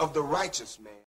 of the righteous man.